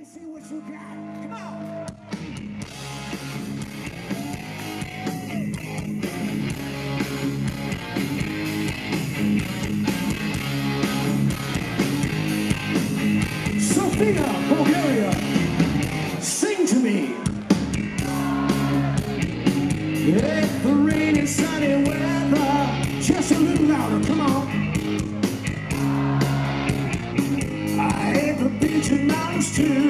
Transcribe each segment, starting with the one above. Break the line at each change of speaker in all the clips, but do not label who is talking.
me see what you got. Come on. Sofia, Bulgaria, sing to me. If the rain is sunny weather, just a little louder, come on. to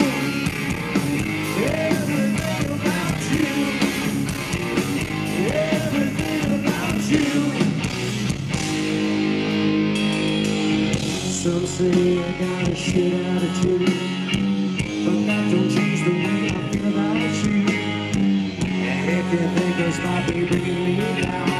say I got a shit attitude But that don't change the way I feel about you And if you think this might be bringing me down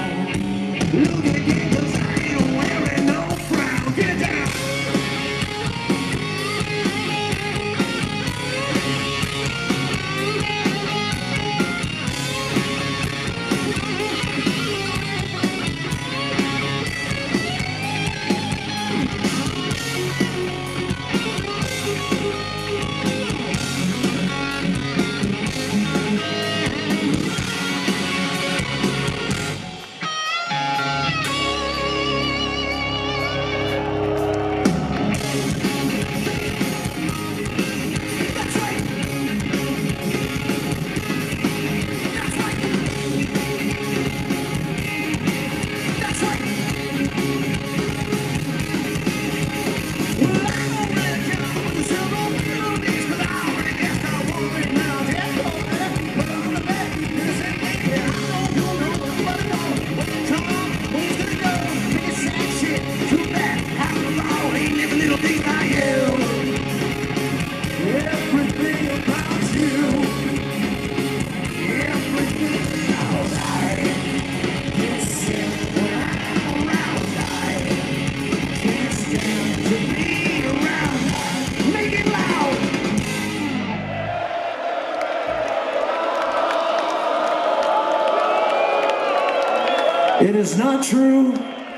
It is not true.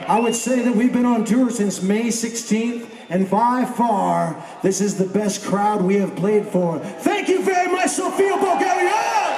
I would say that we've been on tour since May 16th, and by far, this is the best crowd we have played for. Thank you very much, Sofia Bulgaria!